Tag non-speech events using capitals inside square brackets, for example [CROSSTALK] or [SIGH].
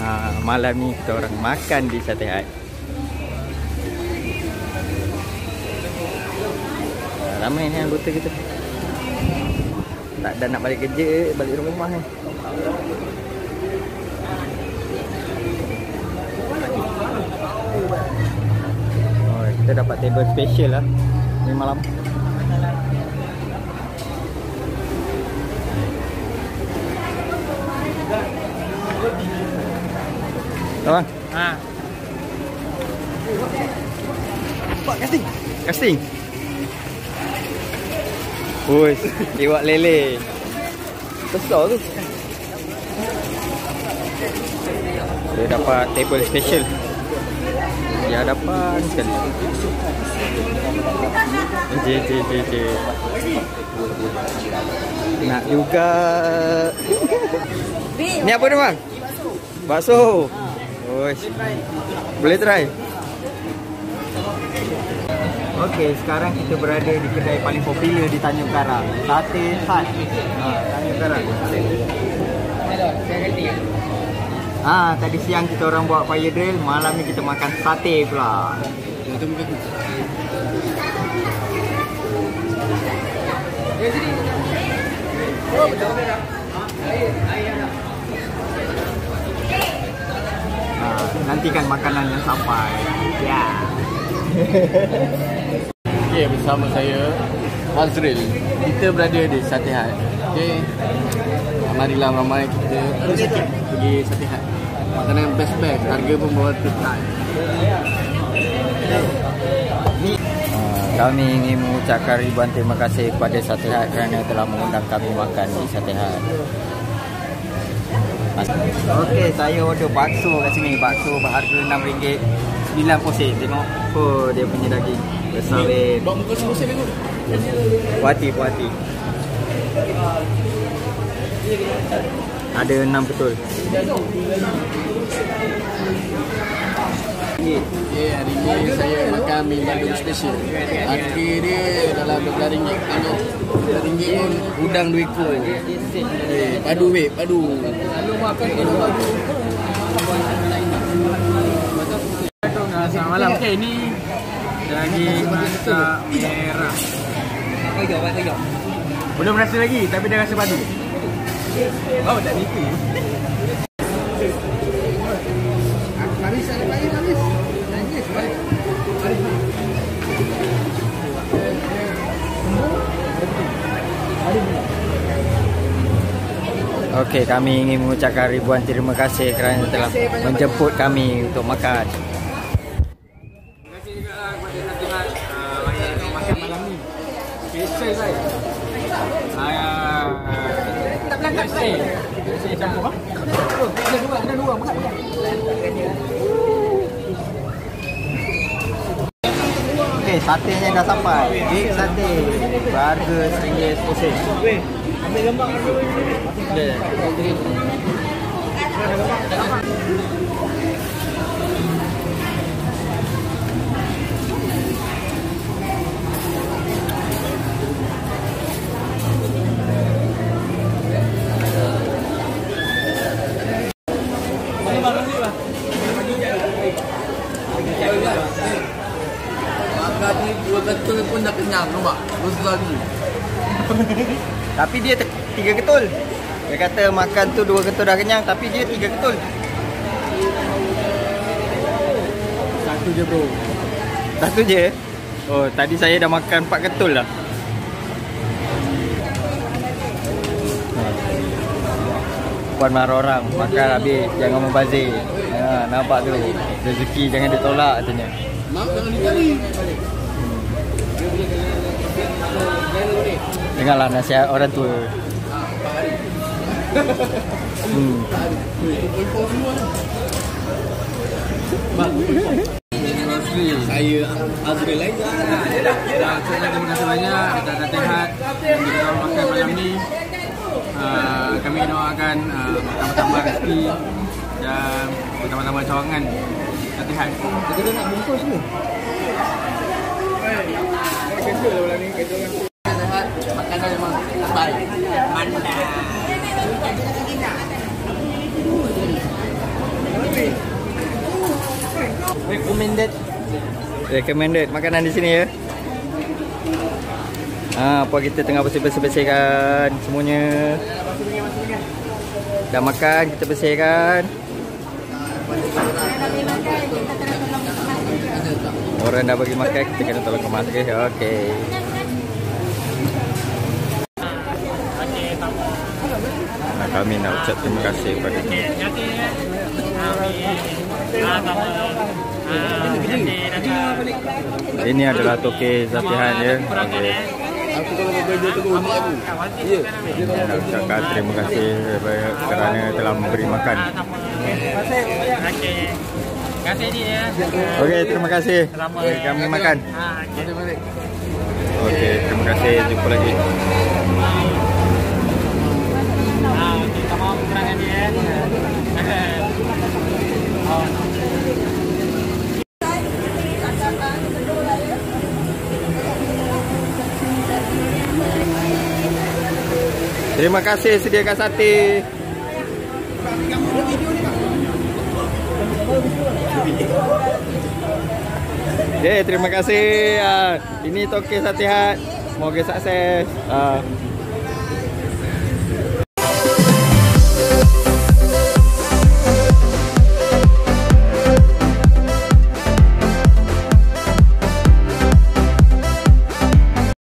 ha, Malam ni kita orang makan di Sate Hat ha, Ramai ni anggota kita. Tak ada nak balik kerja Balik rumah ni. Oh, kita dapat table special lah Ni malam Abang Ha. Pak casting Casting Uish Iwak lele. Besar tu. Dia dapat table special. Di hadapan sekali. Je je je je Nak juga. Ni apa ni bang? Bakso. Uish Boleh try? Okey, sekarang kita berada di kedai paling popular di Tanjung Karang. Sate Hut. Ha, Tanjung Karang. Ah, tadi siang kita orang buat fire drill, malam ni kita makan sate pula. Ha, nantikan makanan yang sampai. Ya. Yeah. Okey, bersama saya Azril. Kita berada di Sate Hat. Okey. Marilah ramai kita pergi Sate Hat. Makanan best-best, harga pun bawah tertarik. Uh, kami ingin mengucapkan ribuan terima kasih kepada Sate Hat kerana telah mengundang kami makan di Sate Hat. Okey, saya order bakso kat sini. Bakso berharga RM6. 90 sen. Tengok. Oh, dia punya daging. Besar weh. Bawa muka semua saya tengok. Puati, puati. Ada enam betul. Okay, hari ni saya makan mi Bandung special. Harga dia dalam RM12. Tengok. RM12 pun udang dua ekor. Eh, padu weh, padu. Selamat malam. Okey, ni daging masak merah. Belum rasa lagi tapi dah rasa padu. Oh, tak nipu. Okey, kami ingin mengucapkan ribuan terima kasih kerana telah menjemput kami untuk makan. Terima kasih juga lah kepada Nasihat uh, yang makan malam ni. Special saya. Saya tak belakang saya. Saya campur ah. Oh, ada dua, ada dua. Makan, makan. Okey, satenya dah sampai. Big sate. Berharga RM1.10. Weh, ambil gambar dulu. Makan kenyang nampak. Lagi. Tapi dia tiga ketul. Dia kata makan tu dua ketul dah kenyang tapi dia tiga ketul. Satu je bro. Satu je. Oh, tadi saya dah makan empat ketul lah. Puan marah orang Makan habis Jangan membazir ha, Nampak tu Rezeki jangan ditolak katanya Mak jangan dikali. Dengarlah nasihat orang tua hmm. Saya Azril lagi. Ya, terima kasih banyak kita tehat yang kita orang makan malam ni. Kami doakan tambah-tambah rezeki dan tambah-tambah cawangan. Latihan. Kita nak bungkus ni kanal mo recommended recommended makanan di sini ya Ah, apa kita tengah bersih-bersihkan semuanya. Dah makan, kita bersihkan. Orang dah bagi makan, kita kena tolong kemas. Okey. Okay. Kami nak ucap terima kasih kepada Ini adalah toke Zatihan ya. Okay. Ya. Saya nak ucapkan terima kasih kerana telah memberi makan. Okey. Terima kasih dia. Okay, kami makan. Okey, terima kasih. Jumpa lagi. [LAUGHS] Oh. Terima kasih sediakan sate. Okay, terima kasih. Uh, ini toke sate hat. Semoga sukses. Uh,